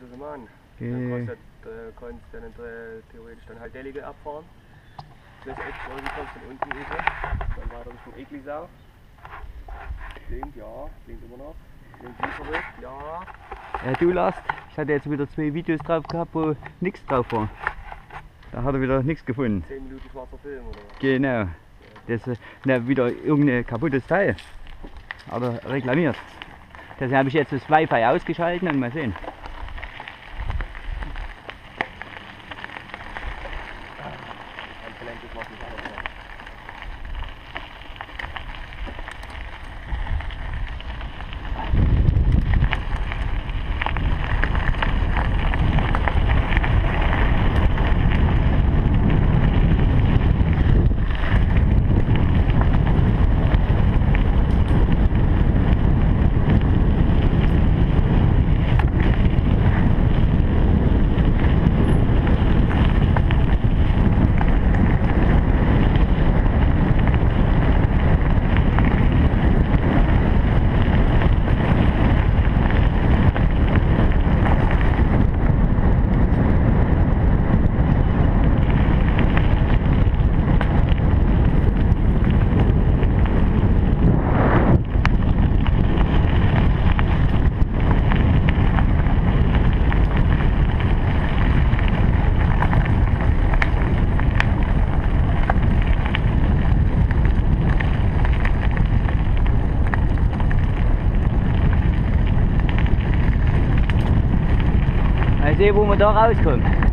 und so. Okay. Dann kannst du äh, kannst dann äh, theoretisch dann halt Delige abfahren. Das Eck quasi kannst du dann unten über. Dann weiter Richtung Eglisau. Blind, ja, blind immer noch. Tiefer wird, ja. Ja, du Last, ich hatte jetzt wieder zwei Videos drauf gehabt, wo nichts drauf war. Da hat er wieder nichts gefunden. 10 Minuten schwarzer Film oder was? Genau. Das ist na, wieder irgendein kaputtes Teil. Hat er reklamiert. Deswegen habe ich jetzt das Wi-Fi ausgeschaltet und mal sehen. Sehen, wo man da rauskommt.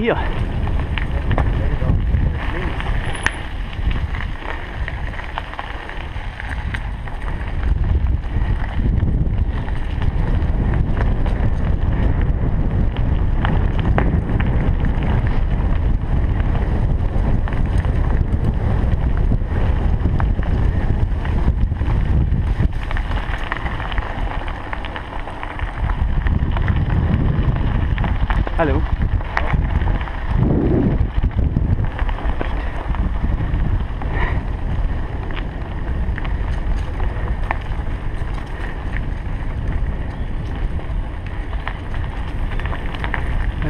here.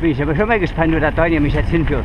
Bin ich aber schon mal gespannt, wo der Daniel mich jetzt hinführt.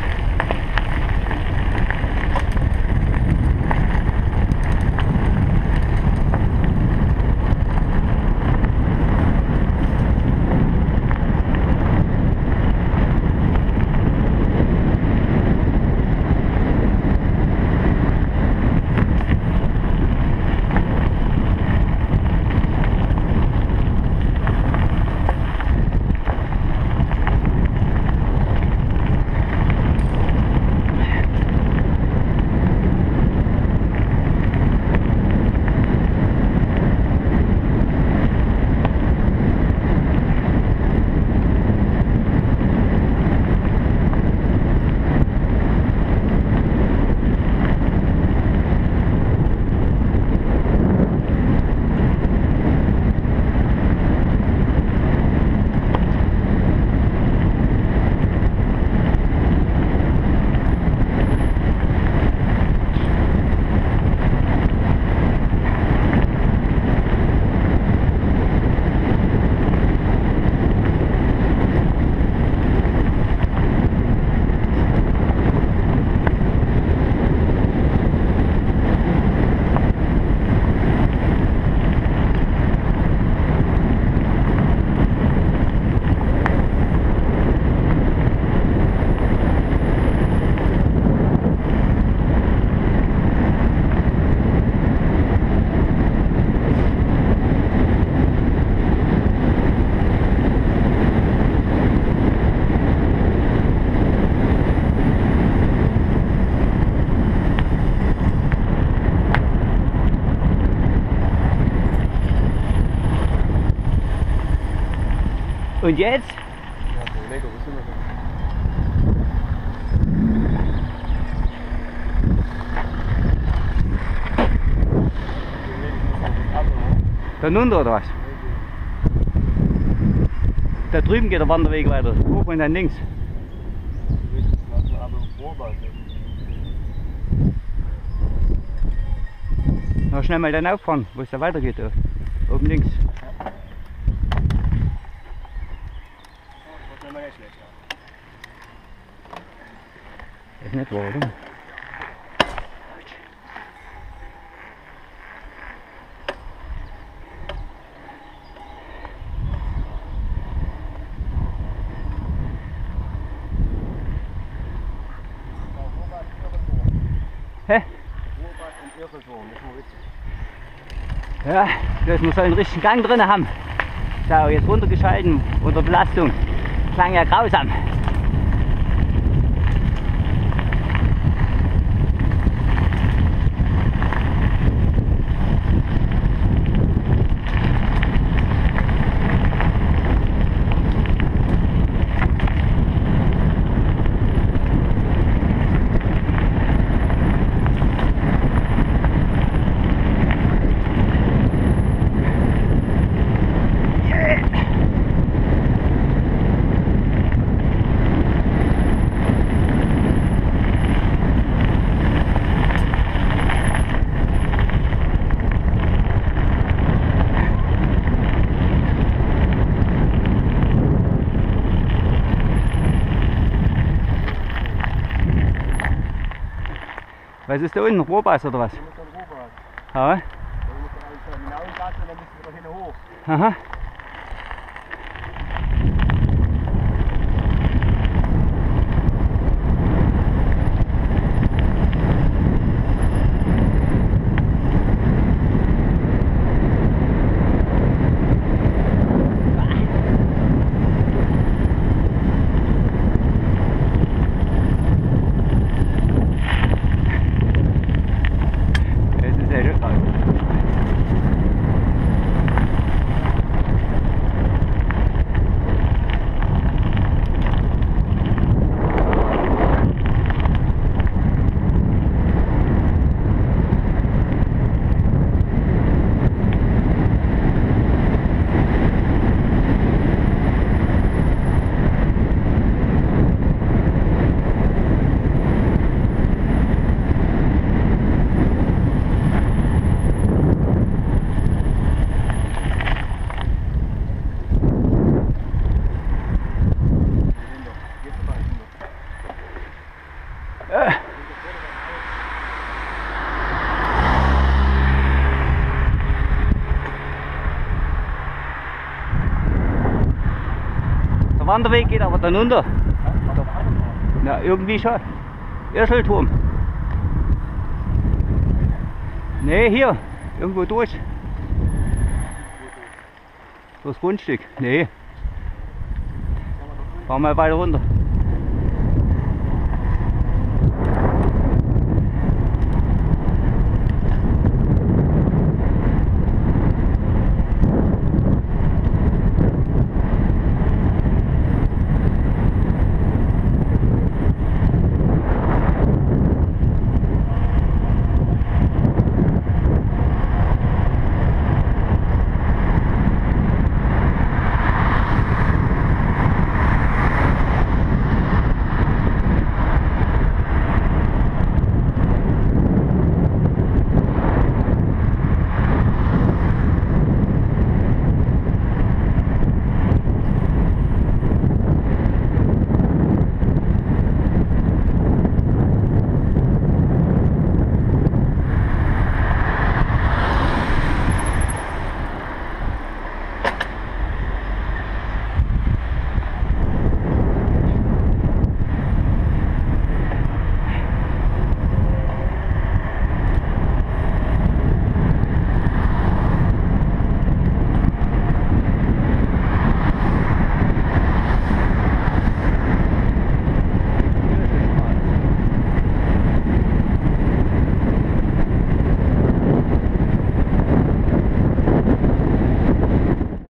Und jetzt? Ja, so, Lego, wo sind wir denn? Da runter oder was? Da drüben geht der Wanderweg weiter. Hoch und dann links. Na schnell mal dann auffahren, wo es da weitergeht. Oben links. Hä? Ja, wir so einen richtigen Gang drin haben. So, jetzt runtergeschalten unter Belastung. Klang ja grausam. Was ist da unten? Rohbass oder was? Ja. Aha. Es ist ja schon krass. Andere Weg geht aber dann unter. Ja, irgendwie schon. Irschelturm. Nee, hier. Irgendwo durch. Durchs Grundstück. Nee, fahr mal weiter runter.